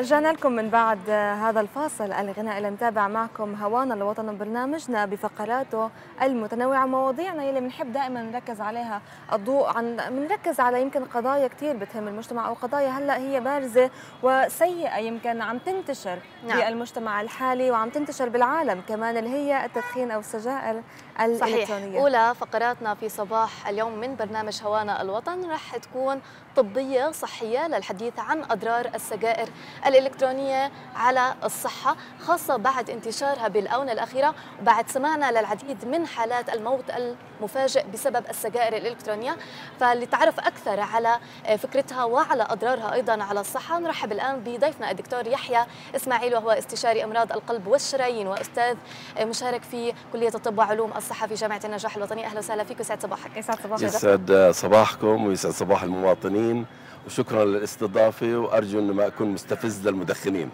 رجعنا لكم من بعد هذا الفاصل. الغناء اللي نتابع معكم هوانا الوطن برنامجنا بفقراته المتنوعة مواضيعنا اللي بنحب دائما نركز عليها. الضوء عن بنركز على يمكن قضايا كثير بتهم المجتمع أو قضايا هلأ هي بارزة وسيئة يمكن عم تنتشر نعم. في المجتمع الحالي وعم تنتشر بالعالم كمان اللي هي التدخين أو السجائر. الإلكترونية صحيح. أولى فقراتنا في صباح اليوم من برنامج هوانا الوطن رح تكون طبية صحية للحديث عن أضرار السجائر الإلكترونية على الصحة خاصة بعد انتشارها بالآونة الأخيرة وبعد سمعنا للعديد من حالات الموت المفاجئ بسبب السجائر الإلكترونية. فلتعرف أكثر على فكرتها وعلى أضرارها أيضا على الصحة نرحب الآن بضيفنا الدكتور يحيى إسماعيل وهو استشاري أمراض القلب والشرايين وأستاذ مشارك في كلية الطب وعلوم الصحة. في جامعة النجاح الوطني. أهلا وسهلا فيك وسعد صباحك. يسعد صباحك. يسعد صباحكم ويسعد صباح المواطنين. وشكرا للاستضافة وأرجو إنه ما أكون مستفز للمدخنين.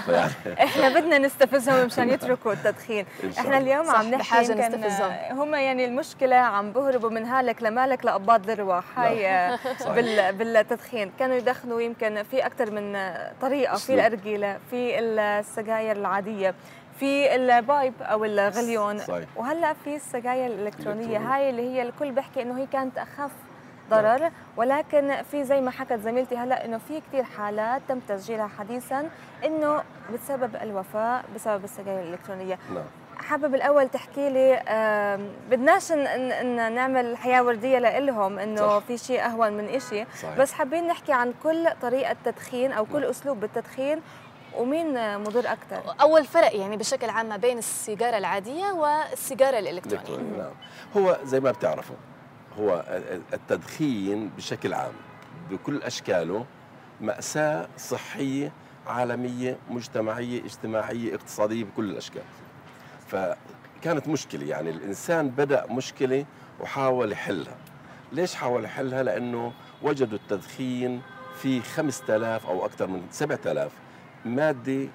إحنا بدنا نستفزهم مشان يتركوا التدخين. إحنا اليوم عم نحكي نستفزهم. هم يعني المشكلة عم بهربوا من هالك لمالك لقباض الرواح هاي بال بالتدخين. كانوا يدخنوا يمكن في أكثر من طريقة في الأرجيلة في السجاير العادية. في البايب أو الغليون. صحيح. وهلأ في السجاير الإلكترونية هاي اللي هي الكل بيحكي إنه هي كانت أخف ضرر. ولكن في زي ما حكت زميلتي هلأ إنه في كثير حالات تم تسجيلها حديثا إنه بتسبب الوفاة بسبب السجاير الإلكترونية. نعم. حابب الأول تحكي لي بدناش ان نعمل حياة وردية لهم إنه في شيء أهون من شيء بس حابين نحكي عن كل طريقة تدخين أو كل نعم. أسلوب بالتدخين ومين مضر أكثر؟ أول فرق يعني بشكل عام ما بين السيجارة العادية والسيجارة الإلكترونية. نعم. هو زي ما بتعرفوا هو التدخين بشكل عام بكل أشكاله مأساة صحية عالمية مجتمعية اجتماعية اقتصادية بكل الأشكال. فكانت مشكلة يعني الإنسان بدأ مشكلة وحاول يحلها. ليش حاول يحلها؟ لأنه وجدوا التدخين في 5000 أو أكثر من 7000 مادة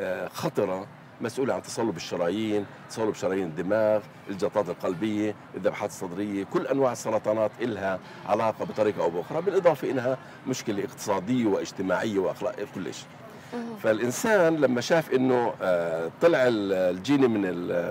آه، خطرة مسؤولة عن تصلب الشرايين تصلب شرايين الدماغ الجلطات القلبية الذبحات الصدرية كل أنواع السرطانات إلها علاقة بطريقة أو بأخرى بالإضافة إنها مشكلة اقتصادية واجتماعية وأخلاقية كل شيء فالإنسان لما شاف إنه آه، طلع الجيني من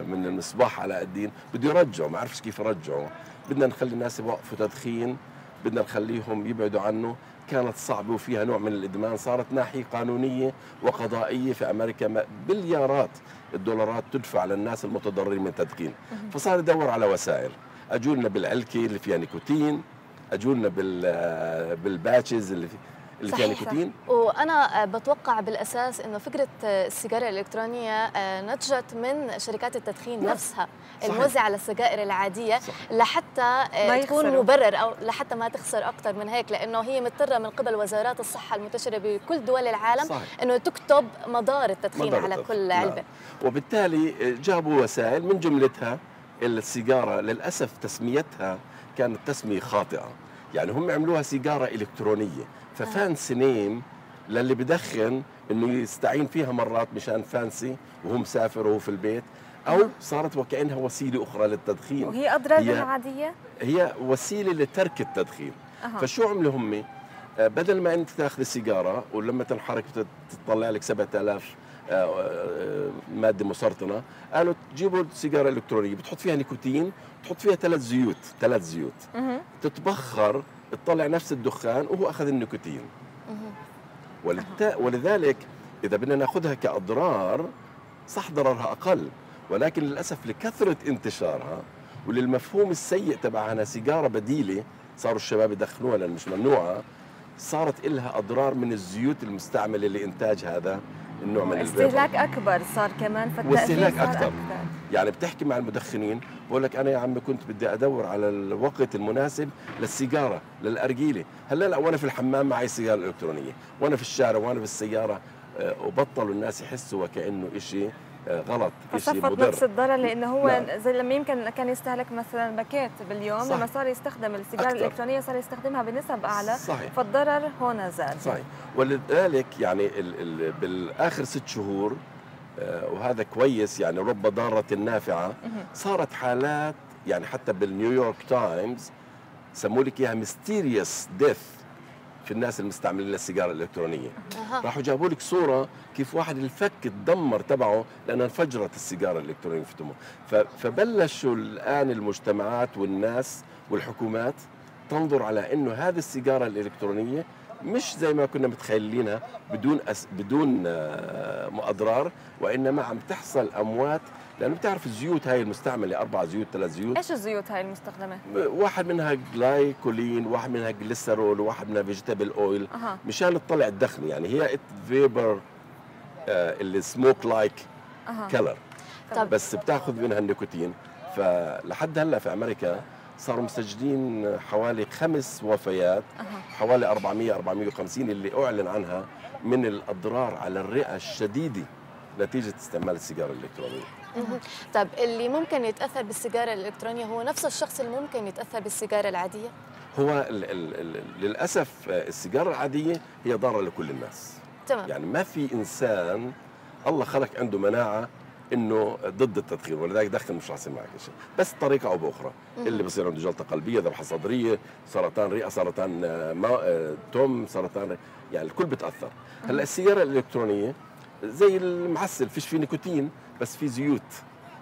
من المصباح علاء الدين بده يرجعه ما عرفش كيف يرجعه. بدنا نخلي الناس يوقفوا تدخين بدنا نخليهم يبعدوا عنه. كانت صعبة وفيها نوع من الإدمان صارت ناحية قانونية وقضائية في أمريكا بليارات الدولارات تدفع للناس المتضررين من التدخين فصار يدور على وسائل. أجولنا بالعلكة اللي فيها نيكوتين أجولنا بالباتشز اللي في اللي فيها نيكوتين وأنا بتوقع بالأساس إنه فكرة السيجارة الإلكترونية آه، نتجت من شركات التدخين نعم. نفسها. الموزعه للسجائر العادية صح. لحتى آه، تكون مبرر أو لحتى ما تخسر أكثر من هيك لأنه هي مضطرة من قبل وزارات الصحة المنتشرة بكل دول العالم صحيح. إنه تكتب مضار التدخين مضار على كل نعم. علبة وبالتالي جابوا وسائل من جملتها السيجارة للأسف تسميتها كانت تسمية خاطئة يعني هم عملوها سيجارة إلكترونية. ففانسي نيم للي بدخن إنه يستعين فيها مرات مشان فانسي وهو مسافر وهو في البيت أو صارت وكأنها وسيلة أخرى للتدخين. وهي اضرار هي عاديه هي وسيلة لترك التدخين. أه. فشو عملوا هم؟ آه، بدل ما أنت تأخذ السيجارة ولما تنحرك تطلع لك 7000 آه، آه، مادة مسرطنة. قالوا تجيبوا سيجارة إلكترونية بتحط فيها نيكوتين تحط فيها ثلاث زيوت ثلاث زيوت. تتبخر تطلع نفس الدخان وهو أخذ النيكوتين. ولذلك إذا بدنا ناخذها كأضرار صح ضررها أقل. ولكن للأسف لكثرة انتشارها وللمفهوم السيء تبع انها سيجارة بديلة صاروا الشباب يدخنوها لأن مش ممنوعة صارت لها أضرار من الزيوت المستعملة لإنتاج هذا. النوع من استهلاك أكبر صار كمان واستهلاك أكثر. أكثر. يعني بتحكي مع المدخنين بقول لك أنا يا عمي كنت بدي أدور على الوقت المناسب للسيجارة للأرجيلة. هلأ لا وأنا في الحمام معي سياره إلكترونية. وأنا في الشارع وأنا في السياره آه، وبطلوا الناس يحسوا وكأنه شيء غلط فصفت نفس الضرر لأنه هو نعم. زي لما يمكن كان يستهلك مثلا باكيت باليوم صحيح. لما صار يستخدم السيجارة. الإلكترونية صار يستخدمها بنسب أعلى صحيح. فالضرر هون زاد صحيح ولذلك يعني ال ال بالآخر ست شهور آه وهذا كويس يعني رب ضارة نافعة صارت حالات يعني حتى بال New York Times سموا لك إياها mysterious death في الناس المستعملين للسيجارة الإلكترونية أه. راحوا جابوا لك صورة كيف واحد الفك تدمر تبعه لأن انفجرت السيجارة الإلكترونية في تمه فبلشوا الآن المجتمعات والناس والحكومات تنظر على إنه هذه السيجارة الإلكترونية مش زي ما كنا متخيلينها بدون أس بدون آه، اضرار وإنما عم تحصل أموات لأنه بتعرف الزيوت هاي المستعملة أربع زيوت ثلاث زيوت. إيش الزيوت هاي المستخدمة؟ واحد منها glycoline واحد منها جليسرول وواحد منها vegetable oil أه. مشان تطلع الدخن يعني. هي vapor آه اللي smoke like color بس بتاخذ منها النيكوتين. فلحد هلأ في أمريكا صاروا مسجلين حوالي خمس وفيات حوالي 400 450 اللي أعلن عنها من الأضرار على الرئة الشديدة نتيجة استعمال السيجارة الإلكترونية. طيب اللي ممكن يتأثر بالسيجارة الإلكترونية هو نفس الشخص اللي ممكن يتأثر بالسيجارة العادية؟ هو ال ال ال للأسف السيجارة العادية هي ضارة لكل الناس. تمام. يعني ما في إنسان الله خلق عنده مناعة إنه ضد التدخين ولذلك دخن مش يصير معك شيء بس بطريقه أو بأخرى. اللي بصير عنده جلطة قلبية ذبحة صدرية سرطان رئة سرطان آه، ما آه، توم سرطان يعني الكل بتأثر. هلأ السيارة الإلكترونية زي المعسل فيش فيه نيكوتين بس في زيوت.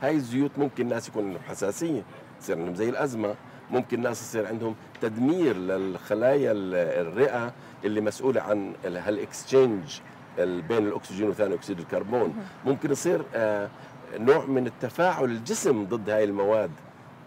هاي الزيوت ممكن الناس يكون عندهم حساسية تصير عندهم زي الأزمة. ممكن الناس يصير عندهم تدمير للخلايا الرئة اللي مسؤولة عن هال exchange. بين الأكسجين وثاني أكسيد الكربون. ممكن يصير آه، نوع من التفاعل الجسم ضد هاي المواد.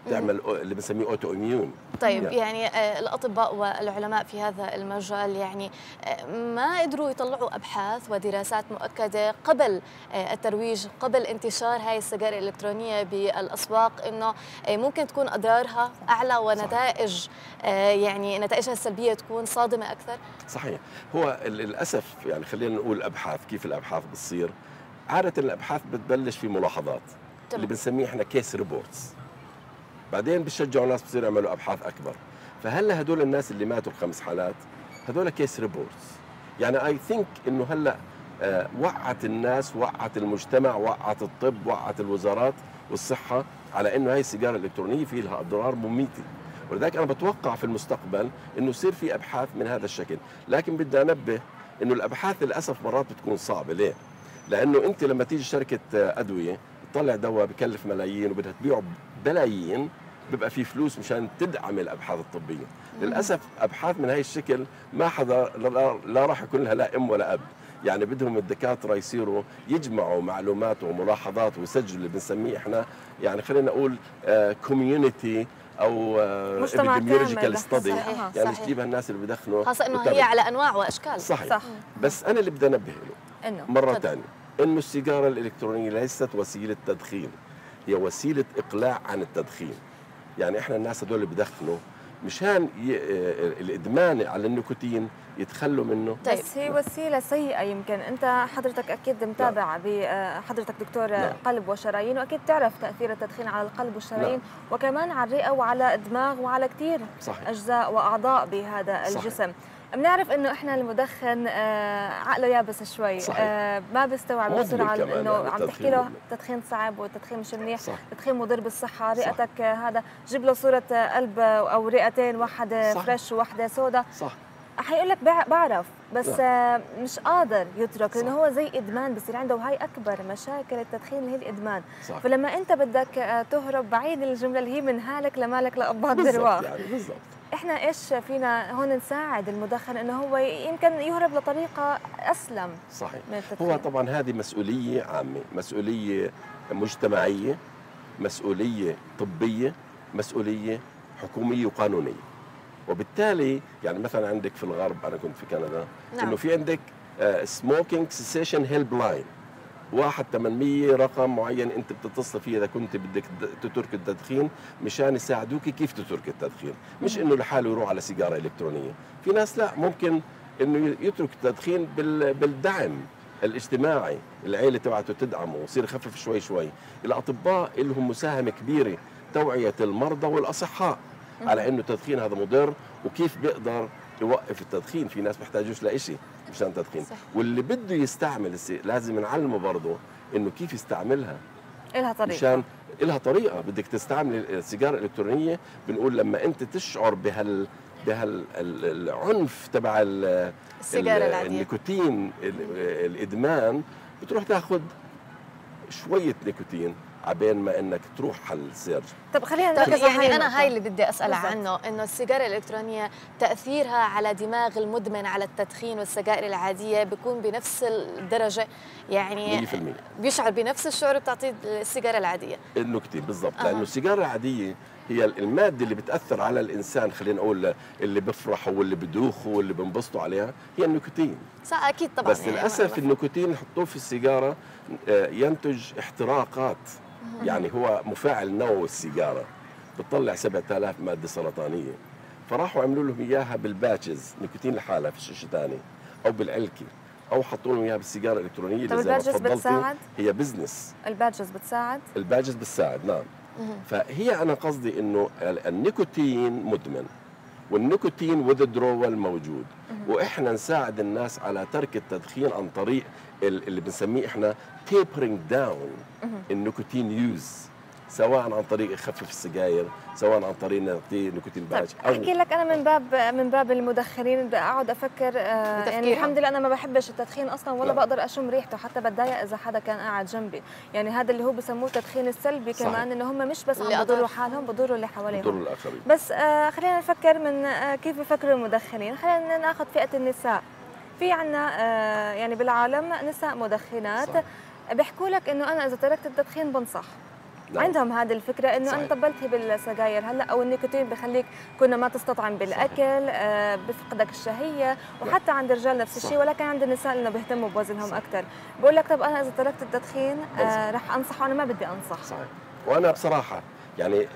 تعمل اللي بنسميه autoimmune طيب يعني, يعني آه، الأطباء والعلماء في هذا المجال يعني آه، ما قدروا يطلعوا أبحاث ودراسات مؤكدة قبل الترويج قبل انتشار هاي السجائر الإلكترونية بالأسواق إنه ممكن تكون أضرارها أعلى ونتائج صحيح. يعني نتائجها السلبية تكون صادمة أكثر؟ صحيح. هو للأسف يعني خلينا نقول أبحاث كيف الأبحاث بتصير؟ عادة الأبحاث بتبلش في ملاحظات. طبعا. اللي بنسميه إحنا case reports بعدين بيشجعوا الناس بصيروا يعملوا أبحاث أكبر. فهلا هدول الناس اللي ماتوا الخمس حالات هدول case reports يعني I think إنه هلا آه وعت الناس وعت المجتمع وعت الطب وعت الوزارات والصحة على إنه هاي السيجارة الإلكترونية في لها أضرار مميتة. ولذلك أنا بتوقع في المستقبل إنه يصير في أبحاث من هذا الشكل. لكن بدي أنبه إنه الأبحاث للأسف مرات بتكون صعبة. ليه؟ لأنه أنت لما تيجي شركة أدوية تطلع دواء بكلف ملايين وبدها تبيعه بلايين بيبقى في فلوس مشان تدعم الأبحاث الطبية. للأسف أبحاث من هاي الشكل ما حدا لا راح يكون لها لا أم ولا أب. يعني بدهم الدكاترة يصيروا يجمعوا معلومات وملاحظات ويسجلوا اللي بنسميه إحنا يعني خلينا نقول community آه أو epidemiological study يعني. تجيبها الناس اللي بدخنوا خاصة إنه هي على أنواع وأشكال. صحيح. صح. بس أنا اللي بدي انبه له. إنه. مرة ثانية إنه السيجارة الإلكترونية ليست وسيلة تدخين. هي وسيلة إقلاع عن التدخين يعني إحنا الناس هدول اللي بدخنوا مشان ي... الإدمان على النيكوتين يتخلوا منه طيب. بس هي وسيلة سيئة يمكن أنت حضرتك أكيد متابع نعم. حضرتك دكتور نعم. قلب وشرايين وأكيد تعرف تأثير التدخين على القلب والشرايين نعم. وكمان على الرئة وعلى الدماغ وعلى كثير أجزاء وأعضاء بهذا الجسم صحيح. بنعرف إنه إحنا المدخن آه عقله يابس شوي. صحيح. آه ما بيستوعب بسرعة إنه يعني عم تحكي له تدخين صعب والتدخين مش منيح. التدخين مضر بالصحة رئتك آه هذا جيب له صورة قلب أو رئتين واحدة فريش وواحدة سودا صح. حيقول لك بعرف بس لا. مش قادر يترك لأنه هو زي إدمان بصير عنده وهي أكبر مشاكل التدخين اللي هي الإدمان. صح. فلما أنت بدك تهرب بعيد الجملة اللي هي من هالك لمالك لاباط بالضبط يعني بالضبط. إحنا إيش فينا هون نساعد المدخن إنه هو يمكن يهرب لطريقة أسلم صحيح. من هو طبعا هذه مسؤولية عامة مسؤولية مجتمعية مسؤولية طبية مسؤولية حكومية وقانونية. وبالتالي يعني مثلا عندك في الغرب أنا كنت في كندا نعم. إنه في عندك smoking cessation helpline واحد 800 رقم معين انت بتتصل فيه اذا كنت بدك تترك التدخين مشان يساعدوك كيف تترك التدخين. مش انه لحاله يروح على سيجارة إلكترونية. في ناس لا ممكن انه يترك التدخين بالدعم الاجتماعي. العيلة تبعته تدعمه ويصير يخفف شوي شوي. الأطباء لهم مساهمة كبيرة توعية المرضى والأصحاء على إنه التدخين هذا مضر وكيف بيقدر يوقف التدخين. في ناس بيحتاجوش لشيء مشان تدخين. صح. واللي بده يستعمل السي... لازم نعلمه برضه إنه كيف يستعملها. إلها طريقة. مشان إلها طريقة. بدك تستعمل السيجارة الإلكترونية. بنقول لما أنت تشعر بهال بهالعنف تبع السيجارة العادية. النيكوتين الإدمان بتروح تاخذ شوية نيكوتين عبين ما إنك تروح على السيرج طب خلينا نركز يعني هاي أنا هاي اللي بدي اسال بالزبط. عنه إنه السيجارة الإلكترونية تأثيرها على دماغ المدمن على التدخين والسجائر العادية بيكون بنفس الدرجة يعني 100% بيشعر بنفس الشعور بتعطيه السيجارة العادية. النكتين بالضبط. أه. لأنه السيجارة العادية هي المادة اللي بتأثر على الإنسان خلينا نقول اللي بيفرحوا واللي بدوخوا واللي بينبسطوا عليها هي النيكوتين. صح أكيد طبعا. بس يعني للأسف النيكوتين يحطوه في السيجارة آه، ينتج احتراقات. يعني هو مفاعل نووي السيجارة بتطلع 7000 مادة سرطانية. فراحوا عملوا لهم إياها بالباتشز نيكوتين لحالها في شيء ثاني أو بالعلكة أو حطوا لهم إياها بالسيجارة الإلكترونية طب ال patches بتساعد؟ هي business ال patches بتساعد؟ ال patches بتساعد نعم. فهي أنا قصدي إنه النيكوتين مدمن. وال nicotine withdrawal موجود. وإحنا نساعد الناس على ترك التدخين عن طريق اللي بنسميه إحنا tapering down ال nicotine use سواء عن طريق يخفف السجاير سواء عن طريق نعطيه nicotine patch. طيب احكي لك أنا من باب من باب المدخنين بدي اقعد أفكر آه يعني الحمد لله أنا ما بحبش التدخين أصلا ولا لا. بقدر أشم ريحته حتى بتضايق إذا حدا كان قاعد جنبي. يعني هذا اللي هو بسموه التدخين السلبي صحيح. كمان إنه هم مش بس عم بضروا حالهم بضروا اللي حواليهم. بضروا الآخرين. بس آه خلينا نفكر من آه كيف بفكروا المدخنين خلينا ناخذ فئة النساء. في عنا آه يعني بالعالم نساء مدخنات. صح. بيحكوا لك إنه أنا إذا تركت التدخين بنصح. نعم. عندهم هذه الفكرة إنه أنا طبلت بالسجاير هلا أو النيكوتين بخليك كنا ما تستطعم بالأكل آه بفقدك الشهية وحتى عند الرجال نفس الشيء ولكن عند النساء إنه بيهتموا بوزنهم أكثر بقول لك طب أنا إذا تركت التدخين آه رح انصح وأنا ما بدي أنصح. صحيح. وأنا بصراحة يعني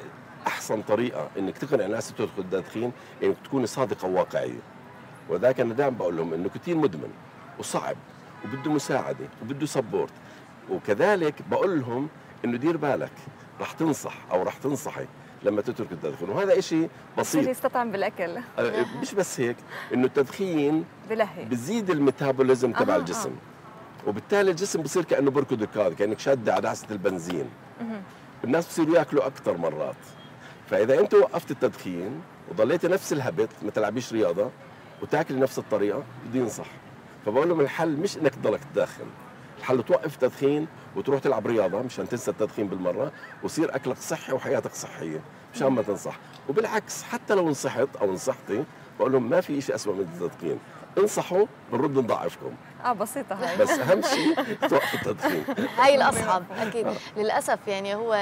أحسن طريقة إنك تقنع الناس تدخل التدخين إنك تكوني صادقة وواقعية. وذاك أنا دائما بقول لهم النيكوتين مدمن وصعب وبده مساعدة وبده سبورت وكذلك بقول لهم إنه دير بالك رح تنصح أو رح تنصحي لما تترك التدخين وهذا شيء بسيط. يستطعم بالأكل. أه، مش بس هيك إنه التدخين بلهي بزيد الميتابوليزم تبع آه الجسم. آه. وبالتالي الجسم بصير كأنه بركض ركاض كأنك شادة على دعسه البنزين. الناس بصيروا يأكلوا أكثر مرات. فإذا أنت وقفت التدخين وضليتي نفس الهبت ما تلعبيش رياضة وتأكلي نفس الطريقة بدي ينصح فبقول لهم الحل مش إنك تضلك تدخن. الحل توقف تدخين وتروح تلعب رياضة مشان تنسى التدخين بالمرة ويصير أكلك صحي وحياتك صحية مشان ما تنصح. وبالعكس حتى لو نصحت أو نصحتي بقول لهم ما في شيء اسوء من التدخين. انصحوا بنرد نضعفكم آه بسيطة هاي. بس أهم شيء توقف التدخين. هاي الأصعب أكيد. للأسف يعني هو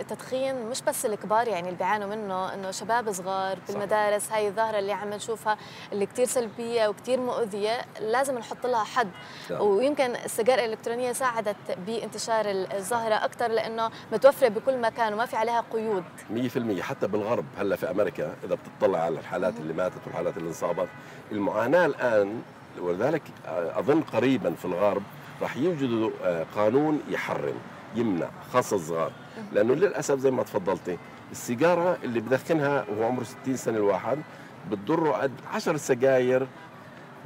التدخين مش بس الكبار يعني اللي بيعانوا منه إنه شباب صغار بالمدارس هاي الظاهرة اللي عم نشوفها اللي كثير سلبية وكثير مؤذية لازم نحط لها حد. نعم. ويمكن السجائر الإلكترونية ساعدت بانتشار الظاهرة أكثر لأنه متوفرة بكل مكان وما في عليها قيود. 100% حتى بالغرب هلأ في أمريكا إذا بتطلع على الحالات اللي ماتت والحالات اللي انصابت المعاناة الآن ولذلك أظن قريبا في الغرب راح يوجدوا آه، قانون يحرم يمنع خاصة الصغار. لأنه للأسف زي ما تفضلتي السيجارة اللي بدخنها وهو عمره 60 سنة الواحد بتضره قد 10 سجاير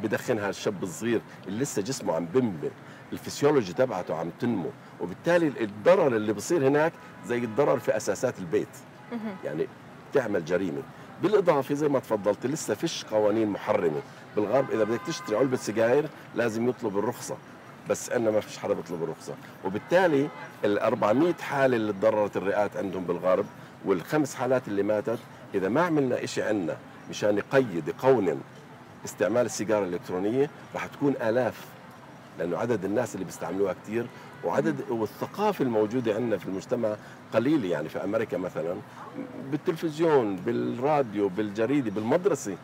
بدخنها الشاب الصغير اللي لسه جسمه عم بنبن الفسيولوجي تبعته عم تنمو وبالتالي الضرر اللي بصير هناك زي الضرر في أساسات البيت. يعني تعمل جريمة. بالإضافة زي ما تفضلت لسه فيش قوانين محرمة. بالغرب إذا بدك تشتري علبة سجاير لازم يطلب الرخصة بس عندنا ما فيش حدا بيطلب الرخصة. وبالتالي ال 400 حالة اللي تضررت الرئات عندهم بالغرب والخمس حالات اللي ماتت إذا ما عملنا شيء عندنا مشان يقيد يقونن استعمال السيجارة الإلكترونية راح تكون آلاف لأنه عدد الناس اللي بيستعملوها كثير وعدد والثقافة الموجودة عندنا في المجتمع قليلة يعني في أمريكا مثلا بالتلفزيون بالراديو بالجريدة بالمدرسة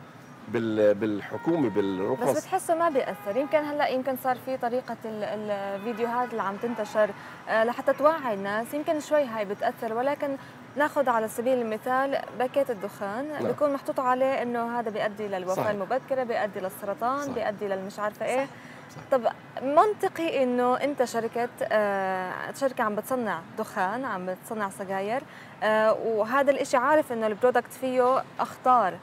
بالحكومة بالرخص بس بتحسه ما بيأثر يمكن هلأ يمكن صار في طريقة الفيديوهات اللي عم تنتشر آه، لحتى توعي الناس يمكن شوي هاي بتأثر ولكن ناخذ على سبيل المثال باكيت الدخان لا. نعم. بيكون محطوط عليه إنه هذا بيؤدي للوفاة المبكرة بيؤدي للسرطان صح. بيؤدي للمش عارفة إيه صح. طب منطقي إنه أنت شركه آه شركة عم بتصنع دخان عم بتصنع سجاير آه وهذا الشيء عارف إنه ال product فيه أخطار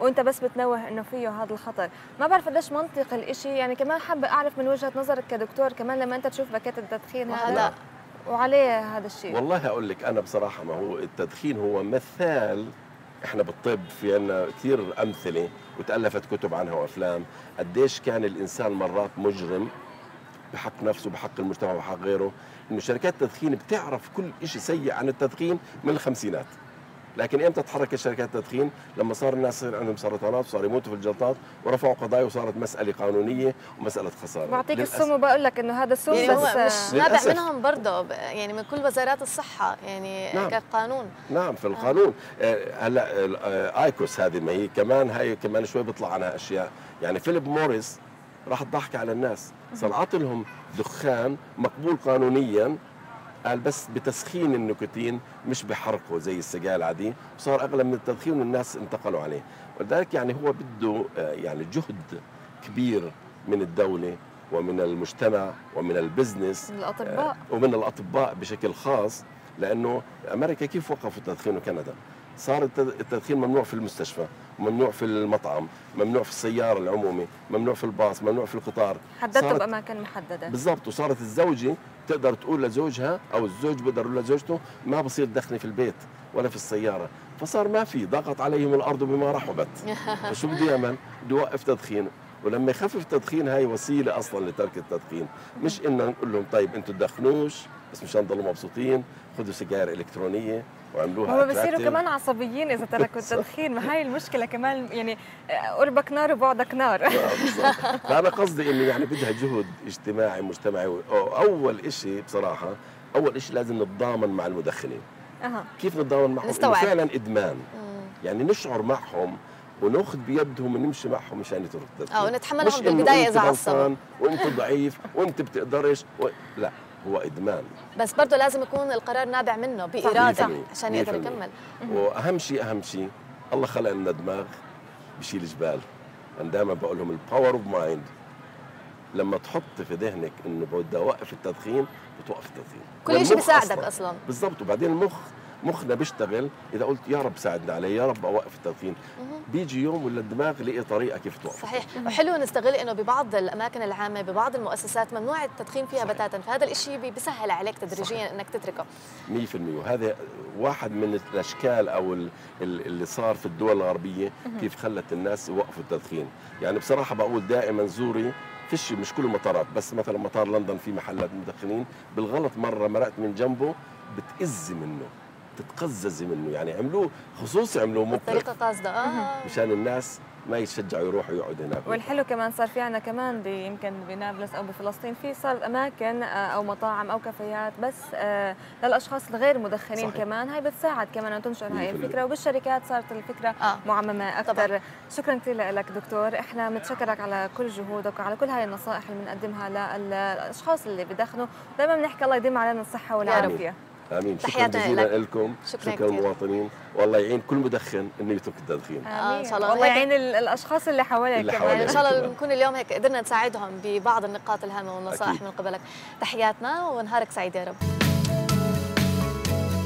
وأنت بس بتنوه إنه فيه هذا الخطر. ما بعرف قديش منطق الإشي يعني كمان حابة أعرف من وجهة نظرك كدكتور كمان لما أنت تشوف باكيت التدخين هذا وعليه هذا الشيء. والله أقول لك أنا بصراحة ما هو التدخين هو مثال إحنا بالطب في عنا كثير أمثلة وتألفت كتب عنها وأفلام. قديش كان الإنسان مرات مجرم بحق نفسه بحق المجتمع وبحق غيره؟ إنه شركات التدخين بتعرف كل شيء سيء عن التدخين من الخمسينات. لكن إمتى تحركت شركات التدخين؟ لما صار الناس يصير عندهم سرطانات وصار يموتوا في الجلطات ورفعوا قضايا وصارت مسألة قانونية ومسألة خسارة. بعطيك السم وبقول لك إنه هذا السم يعني بس مش نابع منهم برضه يعني من كل وزارات الصحة يعني نعم. كقانون. نعم في القانون. آه. هلا آه. آيكوس هذه ما هي كمان هاي كمان شوي بيطلع عنها أشياء. يعني فيليب موريس راح تضحك على الناس. صنعت لهم دخان مقبول قانونيا قال بس بتسخين النيكوتين مش بحرقه زي السجاير العادية وصار أغلى من التدخين والناس انتقلوا عليه. ولذلك يعني هو بده آه، يعني جهد كبير من الدولة ومن المجتمع ومن البزنس الأطباء. آه، ومن الأطباء بشكل خاص لأنه أمريكا كيف وقفوا التدخين وكندا صار التدخين ممنوع في المستشفى ممنوع في المطعم ممنوع في السيارة العمومي ممنوع في الباص ممنوع في القطار. حددته بأماكن محددة. بالضبط. وصارت الزوجة تقدر تقول لزوجها أو الزوج بيقدر يقول لزوجته ما بصير تدخني في البيت ولا في السيارة. فصار ما في ضاقت عليهم الأرض بما رحبت. فشو بده يعمل؟ بده يوقف تدخين. ولما يخفف التدخين هاي وسيلة أصلا لترك التدخين. مش ان نقول لهم طيب أنتم تدخنوش بس مشان تضلوا مبسوطين خذوا سجائر إلكترونية. وعملوها هم بصيروا كمان عصبيين إذا تركوا التدخين ما هاي المشكلة كمان يعني قربك نار وبعدك نار. آه، فأنا قصدي إنه يعني بدها جهد اجتماعي مجتمعي. أول شيء بصراحة أول شيء لازم نتضامن مع المدخنين. أه. كيف نتضامن معهم؟ نستوعب. فعلا إدمان. مم. يعني نشعر معهم ونأخذ بيدهم ونمشي معهم مشان يتركوا التدخين. آه ونتحملهم بالبداية إذا عصبوا. وأنت ضعيف وأنت بتقدرش و... لا. هو إدمان. بس برضه لازم يكون القرار نابع منه بإرادة عشان يقدر يكمل. وأهم شيء أهم شيء الله خلق لنا دماغ بشيل جبال. أنا دائما بقول لهم ال power of mind لما تحط في ذهنك إنه بدي اوقف التدخين بتوقف التدخين. كل شيء بيساعدك أصلا, أصلاً. بالضبط. وبعدين المخ مخنا بيشتغل. إذا قلت يا رب ساعدنا عليه يا رب أوقف التدخين بيجي يوم ولا الدماغ لقي طريقة كيف توقف. صحيح. وحلو نستغل إنه ببعض الأماكن العامة ببعض المؤسسات ممنوع التدخين فيها صحيح. بتاتا. فهذا الشيء بيسهل عليك تدريجيا صحيح. إنك تتركه. 100% وهذا واحد من الأشكال أو اللي صار في الدول الغربية كيف خلت الناس يوقفوا التدخين يعني بصراحة بقول دائما زوري فيش مش كل المطارات بس مثلا مطار لندن في محلات مدخنين بالغلط مرة مرقت من جنبه بتئز منه. تتقززي منه. يعني عملوه خصوصي عملوه مقرف بطريقة قاصدة. آه. مشان الناس ما يتشجعوا يروحوا يقعدوا هناك. والحلو كمان صار في عنا كمان يمكن بنابلس أو بفلسطين في صار أماكن آه، أو مطاعم أو كافيات بس آه، للأشخاص الغير مدخنين صحيح. كمان. هاي بتساعد كمان أن تنشر هاي الفكرة وبالشركات صارت الفكرة آه. معممة أكثر. شكرا كثير لك دكتور. إحنا بنتشكرك على كل جهودك وعلى كل هاي النصائح اللي بنقدمها للأشخاص اللي بدخنوا. دائما بنحكي الله يديم علينا الصحة والعافية. آمين. شكرا جزيلا لكم. شكرا, شكرا المواطنين والله يعين كل مدخن انه يترك التدخين. آه إن شاء الله. والله يعين الأشخاص اللي حواليك كمان. إن شاء الله نكون اليوم هيك قدرنا نساعدهم ببعض النقاط الهامة والنصائح من قبلك. تحياتنا ونهارك سعيد يا رب.